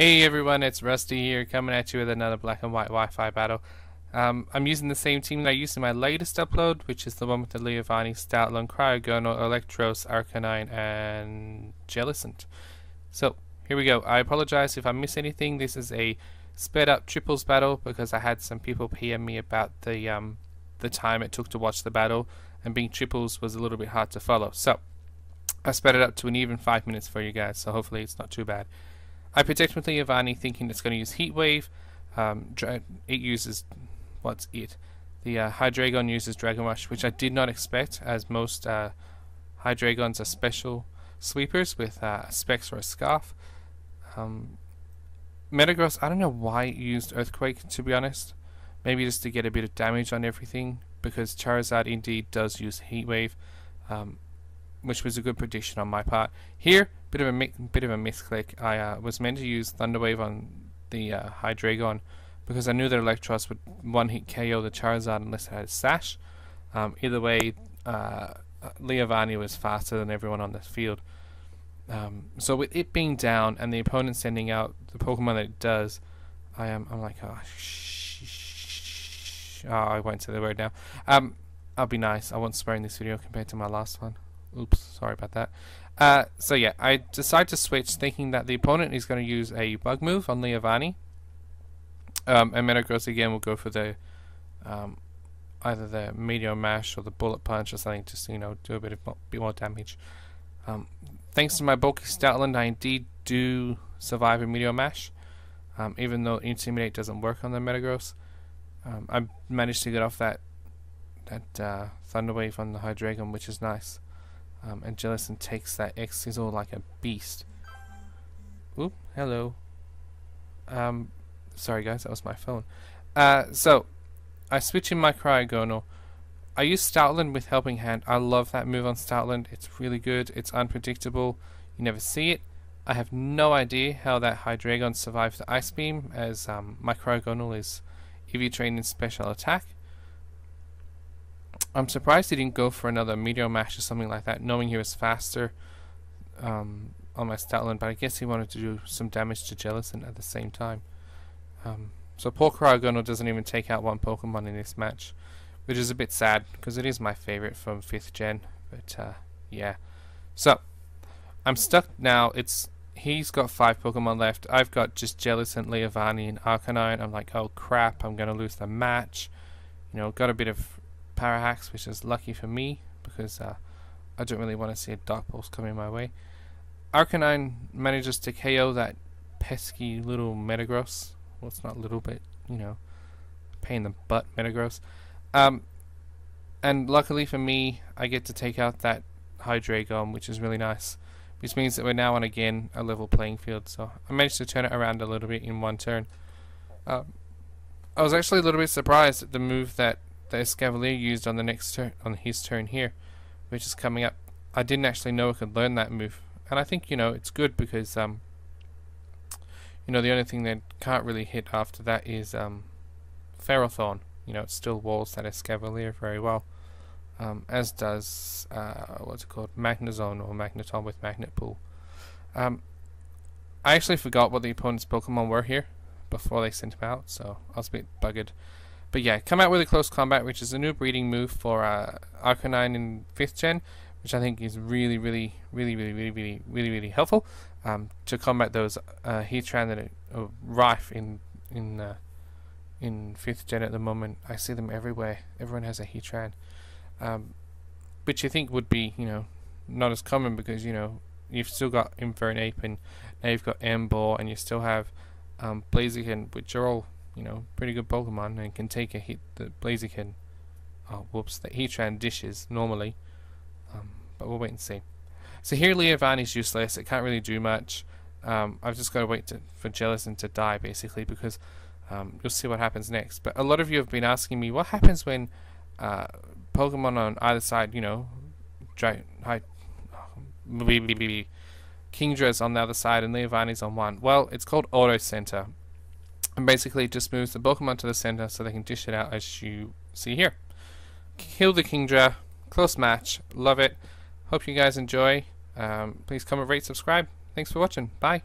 Hey everyone, it's Rusty here, coming at you with another black and white Wi-Fi battle. Um, I'm using the same team that I used in my latest upload, which is the one with the Leavanny, Stoutland, Cryogonal, Elektross, Arcanine, and Jellicent. So, here we go. I apologize if I miss anything. This is a sped up triples battle because I had some people PM me about the um, the time it took to watch the battle, and being triples was a little bit hard to follow. So, I sped it up to an even 5 minutes for you guys, so hopefully it's not too bad. I predict with Leavanny thinking it's going to use Heat Wave. Um, it uses what's it? The uh, Hydreigon uses Dragon Rush, which I did not expect, as most uh, Hydreigons are special sweepers with uh, Specs or a Scarf. Um, Metagross, I don't know why it used Earthquake, to be honest. Maybe just to get a bit of damage on everything, because Charizard indeed does use Heat Wave, um, which was a good prediction on my part. Here, bit of a bit of a misclick. I uh, was meant to use Thunder Wave on the uh, Hydreigon because I knew that Elektross would one hit KO the Charizard unless it had a Sash. Um, either way, uh, Leavanny was faster than everyone on the field. Um, so with it being down and the opponent sending out the Pokemon that it does, I am I'm like oh, sh- oh I won't say the word now. Um, I'll be nice. I won't swear in this video compared to my last one. Oops, sorry about that. Uh, so yeah, I decide to switch thinking that the opponent is going to use a bug move on Leavanny. Um, and Metagross again will go for the um, either the Meteor Mash or the Bullet Punch or something just you know do a bit of bit more damage. Um, thanks to my bulky Stoutland, I indeed do survive a Meteor Mash, um, even though Intimidate doesn't work on the Metagross. Um, I managed to get off that that uh, Thunder Wave on the Hydreigon, which is nice. Um, and Jellicent takes that X-Scissor like a beast. Oop, hello. Um, sorry guys, that was my phone. Uh, so, I switch in my Cryogonal. I use Stoutland with Helping Hand. I love that move on Stoutland. It's really good. It's unpredictable. You never see it. I have no idea how that Hydreigon survived the Ice Beam, as um, my Cryogonal is EV trained in Special Attack. I'm surprised he didn't go for another Meteor Mash or something like that, knowing he was faster um, on my stat line, but I guess he wanted to do some damage to Jellicent at the same time. Um, so poor Cryogonal doesn't even take out one Pokemon in this match, which is a bit sad, because it is my favorite from 5th gen, but uh, yeah. So, I'm stuck now, it's he's got five Pokemon left, I've got just Jellicent, Leavanny, and Arcanine, I'm like, oh crap, I'm gonna lose the match. You know, got a bit of Parahax, which is lucky for me because uh, I don't really want to see a Dark Pulse coming my way. Arcanine manages to KO that pesky little Metagross. Well, it's not little, but you know, pain in the butt Metagross. Um, and luckily for me, I get to take out that Hydreigon, which is really nice. Which means that we're now on again a level playing field. So I managed to turn it around a little bit in one turn. Um, I was actually a little bit surprised at the move that the Escavalier used on the next turn, on his turn here, which is coming up. I didn't actually know I could learn that move, and I think you know it's good because um, you know the only thing that can't really hit after that is um, Ferrothorn. You know it still walls that Escavalier very well, um, as does uh, what's it called, Magnezone or Magneton with Magnet Pull. Um, I actually forgot what the opponent's Pokemon were here before they sent him out, so I was a bit buggered. But yeah, come out with a close combat, which is a new breeding move for uh, Arcanine in 5th gen, which I think is really, really, really, really, really, really, really, really helpful um, to combat those uh, Heatran that are rife in in uh, in 5th gen at the moment. I see them everywhere. Everyone has a Heatran, um, which you think would be, you know, not as common because, you know, you've still got Infernape and now you've got Emboar and you still have um, Blaziken, which are all you know, pretty good Pokemon and can take a hit that Blaziken, oh whoops, that Heatran dishes normally. Um, but we'll wait and see. So here Leavanny is useless, it can't really do much. Um, I've just got to wait to, for Jellicent to die basically because um, you'll see what happens next. But a lot of you have been asking me what happens when uh, Pokemon on either side, you know, Dra- hi, Kingdra's on the other side and Leavanny's on one. Well, it's called Auto Center and basically it just moves the Pokemon to the center so they can dish it out as you see here. Kill the Kingdra, close match, love it. Hope you guys enjoy. Um, please comment, rate, subscribe. Thanks for watching. Bye.